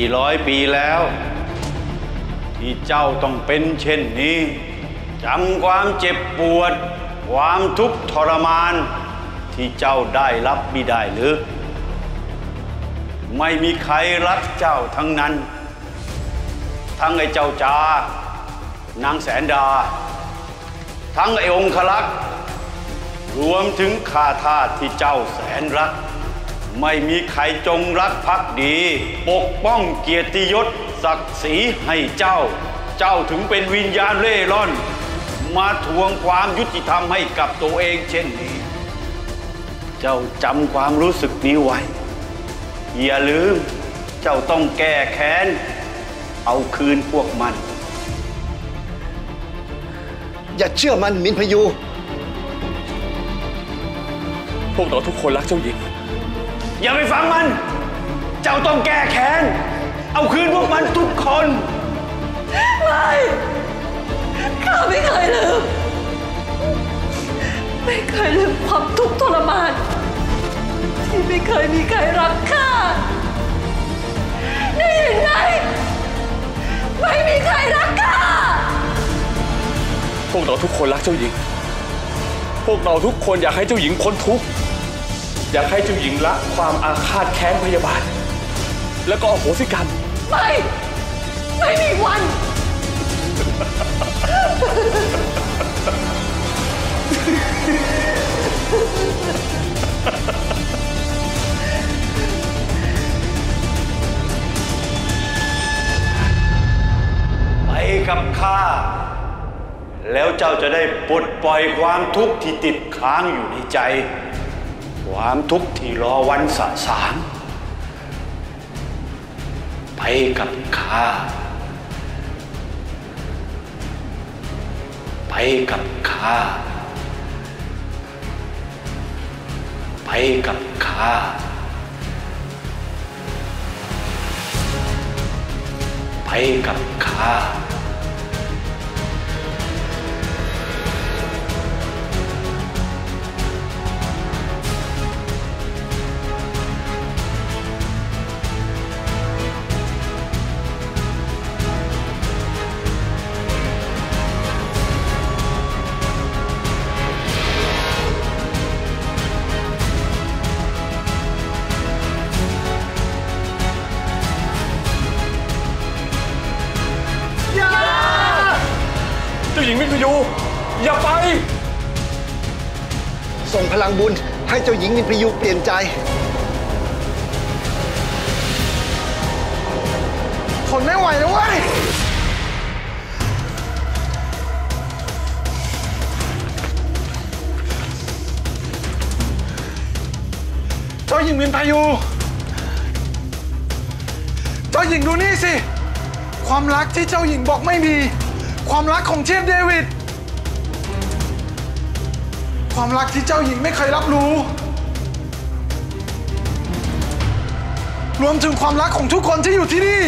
400 ปีแล้ว ที่เจ้าต้องเป็นเช่นนี้จำความเจ็บปวด ความทุกข์ทรมาน ที่เจ้าได้รับไม่ได้หรือ ไม่มีใครรักเจ้าทั้งนั้น ทั้งไอ้เจ้าจา นางแสนดา ทั้งไอ้องคลักรวมถึงข้าทาสที่เจ้าแสนรัก ไม่มีใครจงรักภักดี ปกป้องเกียรติยศศักดิ์ศรีให้เจ้า เจ้าถึงเป็นวิญญาณเล่ร่อน มาทวงความยุติธรรมให้กับตัวเองเช่นนี้ เจ้าจำความรู้สึกนี้ไว้ อย่าลืม เจ้าต้องแก้แค้น เอาคืนพวกมัน อย่าเชื่อมันมินพยู พวกเราทุกคนรักเจ้าหญิง อย่าไปฟังมัน เจ้าต้องแก้แค้น เอาคืนพวกมันทุกคน ไม่ข้าไม่เคยลืม ไม่เคยลืมความทุกข์ทรมาน ที่ไม่เคยมีใครรักข้าได้ยินไหมไม่มีใครรักข้าพวกเราทุกคนรักเจ้าหญิง พวกเราทุกคนอยากให้เจ้าหญิงพ้นทุกข์ อยากให้เจ้าหญิงละความอาฆาตแค้นพยาบาท แล้วก็อโหสิกรรม ไม่ ไม่มีวัน ไปกับข้า แล้วเจ้าจะได้ปลดปล่อยความทุกข์ที่ติดค้างอยู่ในใจ ความทุกข์ที่รอวันสะสาง ไปกับข้า ไปกับข้า ไปกับข้า ไปกับข้า ญิงมิตรพยูอย่าไป ส่งพลังบุญให้เจ้าหญิงมินพยูเปลี่ยนใจ ทนไม่ไหวแล้วเว้ยเจ้าหญิงมินพายุเจ้าหญิงดูนี่สิ ความรักที่เจ้าหญิงบอกไม่มี ความรักของเทพเดวิด ความรักที่เจ้าหญิงไม่เคยรับรู้ รวมถึงความรักของทุกคนที่อยู่ที่นี่